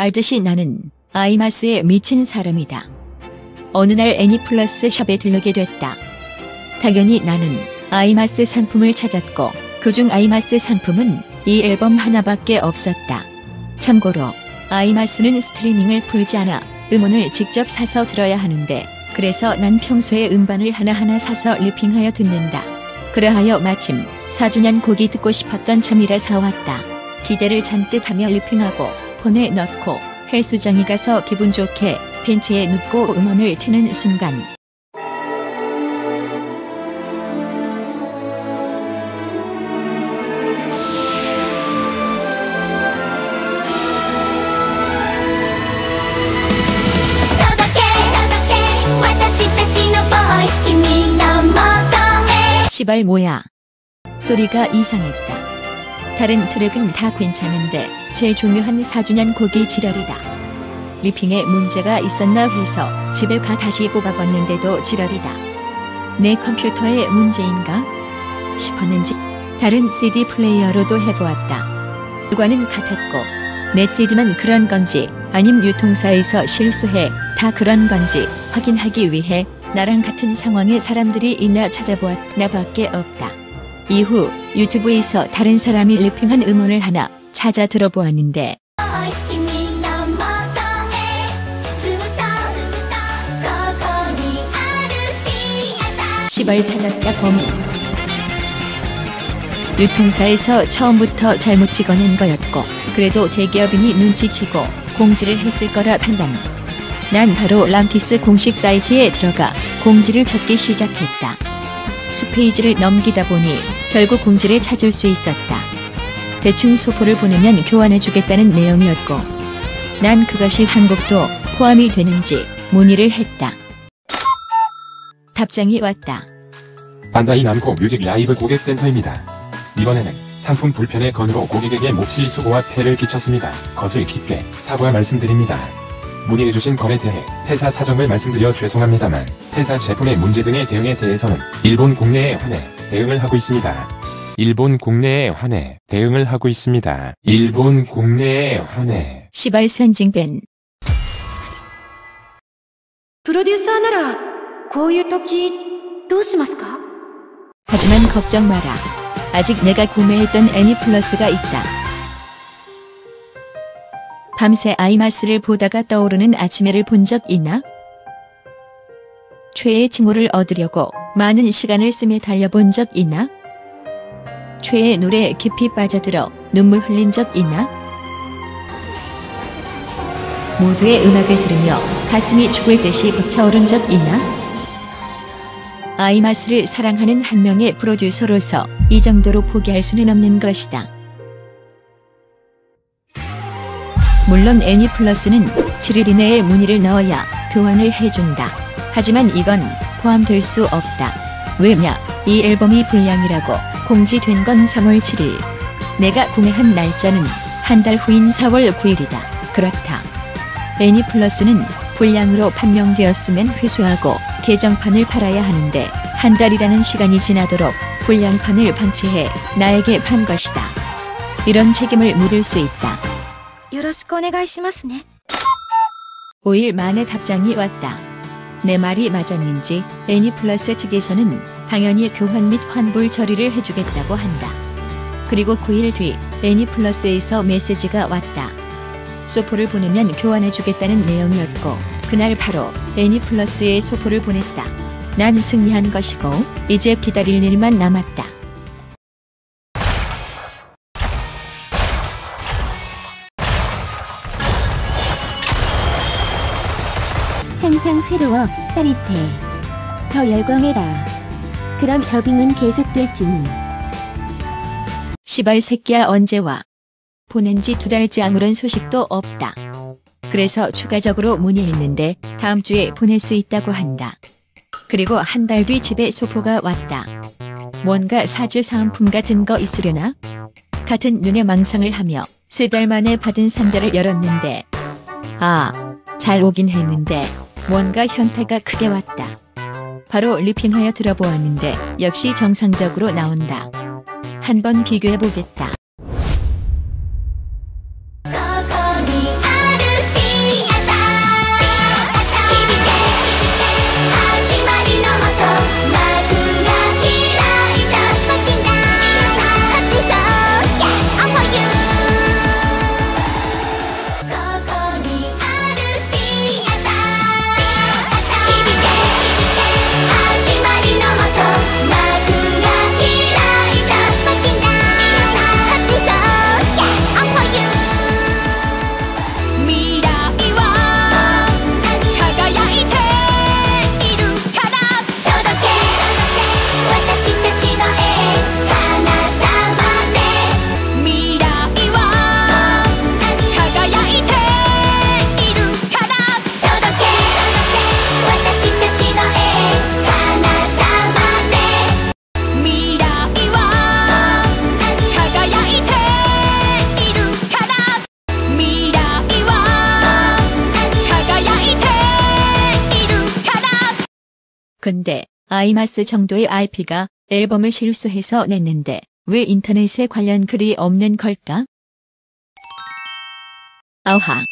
알듯이 나는 아이마스에 미친 사람이다. 어느 날 애니플러스 샵에 들르게 됐다. 당연히 나는 아이마스 상품을 찾았고 그중 아이마스 상품은 이 앨범 하나밖에 없었다. 참고로 아이마스는 스트리밍을 풀지 않아 음원을 직접 사서 들어야 하는데 그래서 난 평소에 음반을 하나하나 사서 리핑하여 듣는다. 그러하여 마침 4주년 곡이 듣고 싶었던 참이라 사왔다. 기대를 잔뜩 하며 리핑하고 폰에 넣고 헬스장에 가서 기분 좋게 벤치에 눕고 음원을 트는 순간. 시발 뭐야? 소리가 이상했다. 다른 트랙은 다 괜찮은데 제일 중요한 4주년 곡이 지랄이다. 리핑에 문제가 있었나 해서 집에 가 다시 뽑아봤는데도 지랄이다. 내 컴퓨터에 문제인가? 싶었는지 다른 CD 플레이어로도 해보았다. 결과는 같았고 내 CD만 그런 건지 아님 유통사에서 실수해 다 그런 건지 확인하기 위해 나랑 같은 상황의 사람들이 있나 찾아보았 나 밖에 없다. 이후 유튜브에서 다른 사람이 리핑한 음원을 하나 찾아 들어보았는데. 시발 찾았다 범인. 유통사에서 처음부터 잘못 찍어낸 거였고 그래도 대기업인이 눈치채고 공지를 했을 거라 판단. 난 바로 란티스 공식 사이트에 들어가 공지를 찾기 시작했다. 수페이지를 넘기다 보니 결국 공지를 찾을 수 있었다 대충 소포를 보내면 교환해주겠다는 내용이었고 난 그것이 한국도 포함이 되는지 문의를 했다. 답장이 왔다. 반다이 남코 뮤직 라이브 고객센터입니다. 이번에는 상품 불편의 건으로 고객에게 몹시 수고와 폐를 끼쳤습니다. 것을 깊게 사과 말씀드립니다. 문의해주신 건에 대해 회사 사정을 말씀드려 죄송합니다만 회사 제품의 문제 등의 대응에 대해서는 일본 국내에 한해 대응을 하고 있습니다. 일본 국내에 한해 대응을 하고 있습니다. 일본 국내에 한해 시발 선징벤 プロデューサーならこういう時どうしますか 하지만 걱정 마라. 아직 내가 구매했던 애니플러스가 있다. 밤새 아이마스를 보다가 떠오르는 아침에를 본 적 있나? 최애 칭호를 얻으려고 많은 시간을 쓰며 달려본 적 있나? 최애 노래에 깊이 빠져들어 눈물 흘린 적 있나? 모두의 음악을 들으며 가슴이 죽을 듯이 벅차오른 적 있나? 아이마스를 사랑하는 한 명의 프로듀서로서 이 정도로 포기할 수는 없는 것이다. 물론 애니플러스는 7일 이내에 문의를 넣어야 교환을 해준다. 하지만 이건 포함될 수 없다. 왜냐? 이 앨범이 불량이라고 공지된 건 3월 7일. 내가 구매한 날짜는 한 달 후인 4월 9일이다. 그렇다. 애니플러스는 불량으로 판명되었으면 회수하고 개정판을 팔아야 하는데 한 달이라는 시간이 지나도록 불량판을 방치해 나에게 판 것이다. 이런 책임을 물을 수 있다. よろしくお願いしますね 5일 만에 답장이 왔다. 내 말이 맞았는지 애니플러스 측에서는 당연히 교환 및 환불 처리를 해주겠다고 한다. 그리고 9일 뒤 애니플러스에서 메시지가 왔다. 소포를 보내면 교환해주겠다는 내용이었고 그날 바로 애니플러스에 소포를 보냈다. 난 승리한 것이고 이제 기다릴 일만 남았다. 항상 새로워 짜릿해 더 열광해라 그럼 더빙은 계속될지니 시발 새끼야 언제 와? 보낸 지 두 달째 아무런 소식도 없다. 그래서 추가적으로 문의했는데 다음 주에 보낼 수 있다고 한다. 그리고 한 달 뒤 집에 소포가 왔다. 뭔가 사주 사은품 같은 거 있으려나? 같은 눈에 망상을 하며 세 달 만에 받은 상자를 열었는데 아, 잘 오긴 했는데 뭔가 현타가 크게 왔다. 바로 리핑하여 들어보았는데 역시 정상적으로 나온다. 한번 비교해보겠다. 근데 아이마스 정도의 IP가 앨범을 실수해서 냈는데 왜 인터넷에 관련 글이 없는 걸까? 아하,